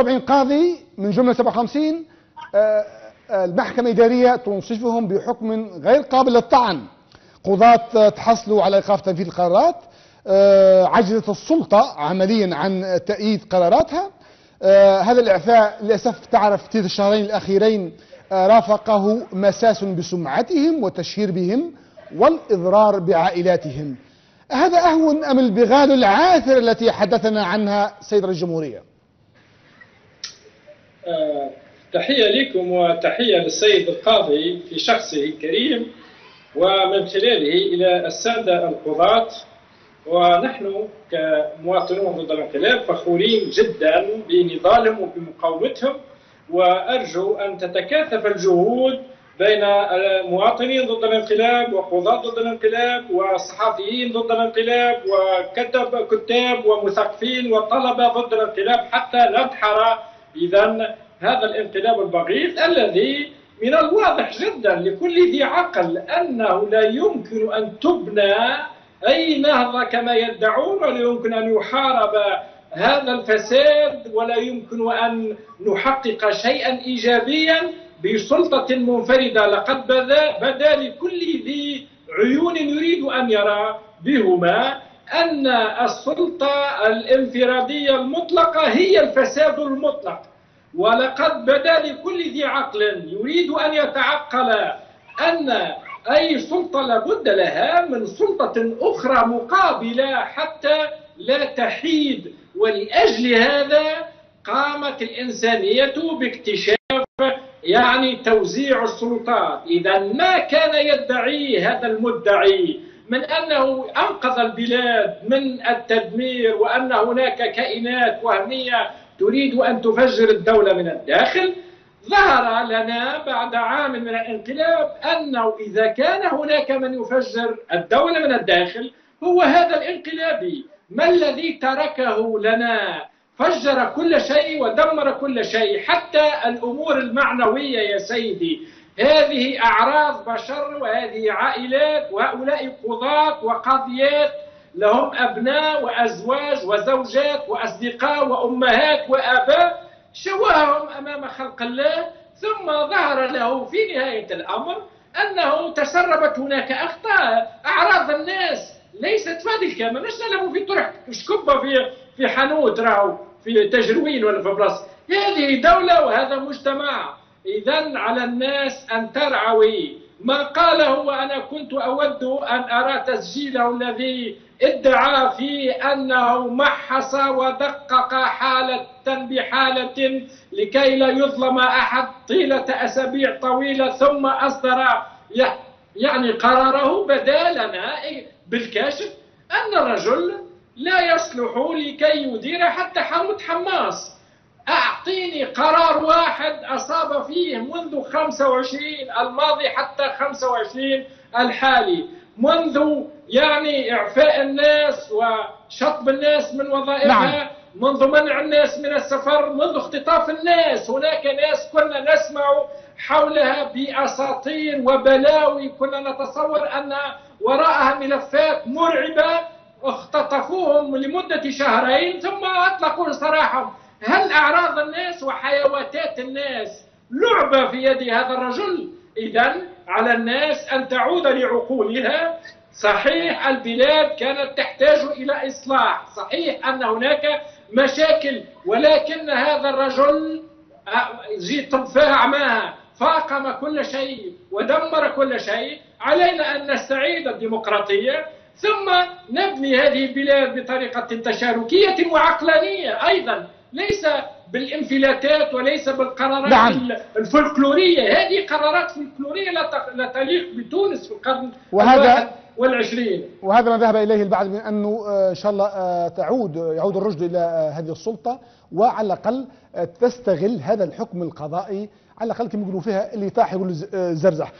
45 قاضي من جملة 57 آه، آه، المحكمة الإدارية تنصفهم بحكم غير قابل للطعن. قضاة آه، تحصلوا على إيقاف تنفيذ القرارات عجزت السلطة عمليا عن تأييد قراراتها. هذا الإعفاء للأسف تعرف في الشهرين الأخيرين رافقه مساس بسمعتهم وتشهير بهم والإضرار بعائلاتهم. هذا أهون أم البغال العاثرة التي حدثنا عنها سيد الجمهورية؟ تحية لكم وتحية للسيد القاضي في شخصه الكريم ومن خلاله إلى السادة القضاة. ونحن كمواطنون ضد الانقلاب فخورين جدا بنضالهم وبمقاومتهم وأرجو أن تتكاثف الجهود بين المواطنين ضد الانقلاب وقضاة ضد الانقلاب وصحفيين ضد الانقلاب وكتب كتاب ومثقفين وطلبة ضد الانقلاب حتى ندحر إذا هذا الانقلاب البغيض الذي من الواضح جدا لكل ذي عقل أنه لا يمكن أن تبنى أي نهضة كما يدعون ولا يمكن أن يحارب هذا الفساد ولا يمكن أن نحقق شيئا إيجابيا بسلطة منفردة. لقد بدا, بدا لكل ذي عيون يريد أن يرى بهما أن السلطة الانفرادية المطلقة هي الفساد المطلق. ولقد بدا لكل ذي عقل يريد أن يتعقل أن أي سلطة لابد لها من سلطة أخرى مقابلة حتى لا تحيد. ولأجل هذا قامت الإنسانية باكتشاف يعني توزيع السلطات. إذا ما كان يدعي هذا المدعي من أنه أنقذ البلاد من التدمير وأن هناك كائنات وهمية تريد أن تفجر الدولة من الداخل ظهر لنا بعد عام من الانقلاب أنه إذا كان هناك من يفجر الدولة من الداخل هو هذا الانقلابي. ما الذي تركه لنا؟ فجر كل شيء ودمر كل شيء حتى الأمور المعنوية يا سيدي. هذه أعراض بشر وهذه عائلات وهؤلاء قضاة وقاضيات لهم أبناء وأزواج وزوجات وأصدقاء وأمهات وآباء شوههم أمام خلق الله ثم ظهر له في نهاية الأمر أنه تسربت هناك أخطاء أعراض الناس ليست فادكة ما نسلموا في طرح شكبة في في حانوت راهو في تجروين ولا في بلاصة هذه دولة وهذا مجتمع. إذا على الناس أن ترعوي. ما قاله وأنا كنت أود أن أرى تسجيله الذي ادعى فيه أنه محص ودقق حالة بحالة لكي لا يظلم أحد طيلة أسابيع طويلة ثم أصدر يعني قراره بدا لنا بالكشف أن الرجل لا يصلح لكي يدير حتى حمود حماس أعطيني قرار واحد أصاب فيه منذ 25 الماضي حتى 25 الحالي. منذ يعني إعفاء الناس وشطب الناس من وظائفها نعم. منذ منع الناس من السفر منذ اختطاف الناس. هناك ناس كنا نسمع حولها بأساطير وبلاوي كنا نتصور أن وراءها ملفات مرعبة اختطفوهم لمدة شهرين ثم أطلقوا سراحهم. هل أعراض الناس وحيواتات الناس لعبة في يد هذا الرجل. إذا على الناس أن تعود لعقولها. صحيح البلاد كانت تحتاج إلى إصلاح. صحيح أن هناك مشاكل ولكن هذا الرجل جيت فاعماها فاقم كل شيء ودمر كل شيء. علينا أن نستعيد الديمقراطية. ثم نبني هذه البلاد بطريقة تشاركية وعقلانية أيضا ليس بالانفلاتات وليس بالقرارات نعم. الفلكلورية هذه قرارات فلكلورية لا تليق بتونس في القرن وهذا والعشرين. وهذا ما ذهب إليه البعض من أنه إن شاء الله تعود يعود الرشد إلى هذه السلطة وعلى الأقل تستغل هذا الحكم القضائي على الأقل كما يقولوا فيها اللي طاح يقول زرزح.